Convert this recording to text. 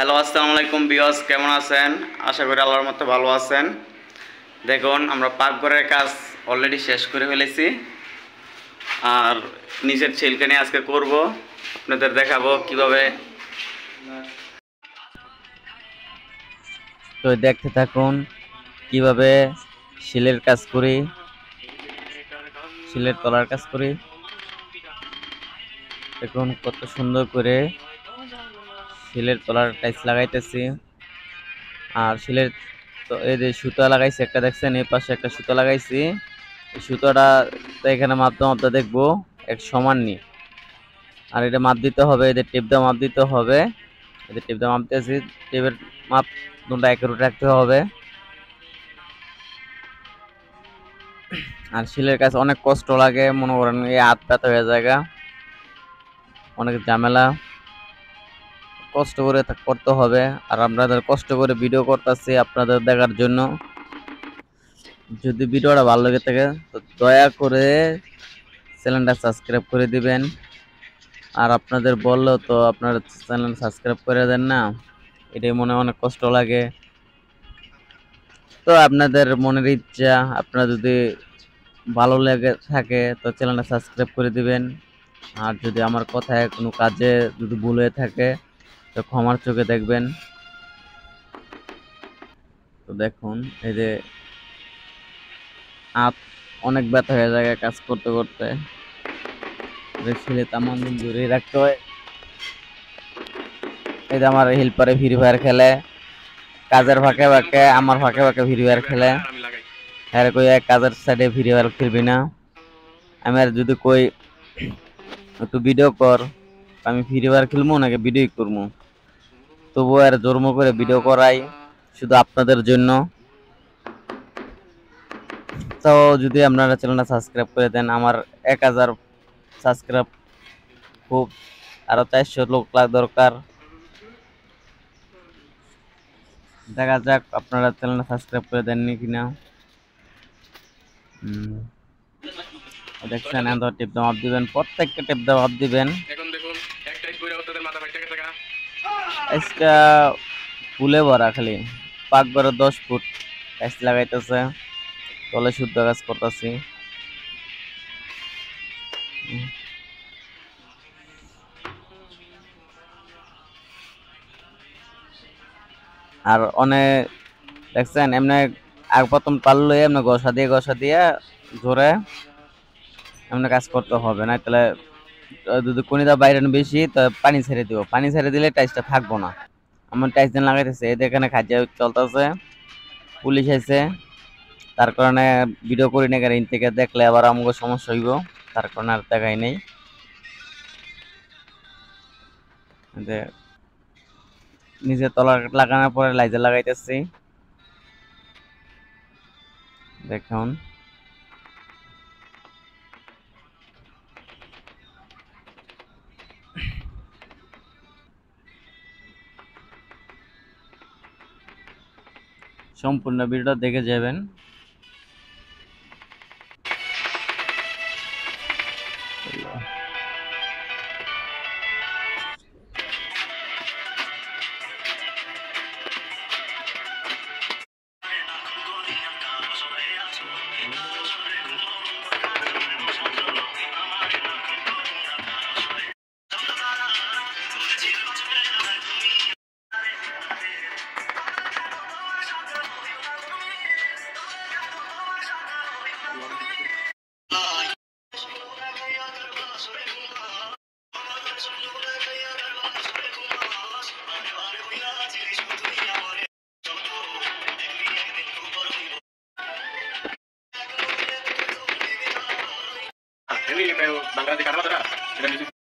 Hello আসসালামু আলাইকুম বিয়স কেমন আছেন? আশা করি আল্লাহর মতো ভালো আছেন। দেখুন, আমরা পাকঘরের কাজ অলরেডি শেষ করে ফেলেছি। আর নিজের ছেলকে আজকে করব। আপনাদের দেখাবো কীভাবে তো দেখতে থাকুন কীভাবে শিলের কাজ করি। শিলের তলার কাজ করি। দেখুন কত সুন্দর করে শিলের তলার টাইলস লাগাইতেছি। আর শিলের তো এই যে সুতা লাগাইছি, একটা দেখছেন, এই পাশে একটা সুতা লাগাইছি। সুতাটা এখানে মাপতে মাপতে দেখব, এক সমান নি। আর এটা মাপ দিতে হবে এদের টেপ দিয়ে মাপ দিতে হবে। এদের টেপ দিয়ে মাপ দিয়েছি টেপের মাপ দুটা এক একের রাখতে হবে। আর শিলের কাছে অনেক কষ্ট লাগে, মনে করেন এই হাত ব্যথা হয়ে জায়গা। অনেক ঝামেলা। কষ্ট করে করতে হবে। আর আপনাদের কষ্ট করে ভিডিও করতেছি আপনাদের দেখার জন্য। যদি ভিডিওটা ভালো লেগে থাকে, তো দয়া করে চ্যানেলটা সাবস্ক্রাইব করে দিবেন। আর আপনাদের বললেও তো আপনারা চ্যানেল সাবস্ক্রাইব করে দেন না, এটাই মনে অনেক কষ্ট লাগে। তো আপনাদের মনের ইচ্ছা, আপনার যদি ভালো লেগে থাকে, তো চ্যানেলটা সাবস্ক্রাইব করে দিবেন। আর যদি আমার কথায় কোনো কাজে যদি ভুল হয়ে থাকে তো ক্ষমার চোখে দেখবেন। তো দেখুন, এই যে হাত অনেক ব্যথা হয়ে যায় কাজ করতে করতে। ছেলে তেমন দিন দূরে রাখতে হয়। এই যে আমার হেল্পারে ফ্রি ফায়ার খেলে, কাজের ফাঁকে ফাঁকে, আমার ফাঁকে ফাঁকে ফ্রি ফায়ার খেলে। হ্যাঁ কই কাজের সাইডে ফ্রি ফায়ার খেলবি না। আমি আর যদি কই, একটু ভিডিও কর, আমি ফ্রি ফায়ার খেলব নাকি ভিডিও করব? তবু আর জন্ম করে ভিডিও করাই শুধু আপনাদের জন্য। তো যদি আপনারা চ্যানেলটা সাবস্ক্রাইব করে দেন, আমার এক হাজার সাবস্ক্রাইব খুব আরও চারশো লোক লাগ দরকার। দেখা যাক আপনারা চ্যানেলটা সাবস্ক্রাইব করে দেননি কিনা। দেখছেন, এত টিপ দাম আপ দিবেন প্রত্যেকটা টিপ দাম আপ দিবেন। আজকা ফুলে ভরা খালি। পাক করে দশ ফুট গাছ লাগাইতেছে। তলে শুদ্ধ কাজ করতেছি। আর অনেক দেখছেন, এমনি আগ প্রথম পারলে এমনি গসা দিয়ে গসা দিয়ে জোরে এমনি কাজ করতে হবে না তাহলে যদি কোনিটা বাইরে বেশি, তো পানি ছেড়ে দিব। পানি ছেড়ে দিলে টাইসটা থাকব না। আমার টাইস দিন লাগাইতেছে এদের এখানে খাদ্য চলতেছে, পুলিশ আছে তার কারণে ভিডিও করি না কারণ থেকে দেখলে আবার আমাকে সমস্যা হইব। তার কারণে আর দেখাই নেই। নিজে তলা লাগানোর পরে লাইজার লাগাইতেছি। দেখুন। সম্পূর্ণ ভিডিওটা দেখে যাবেন। di PU Bangka Tikarma ada?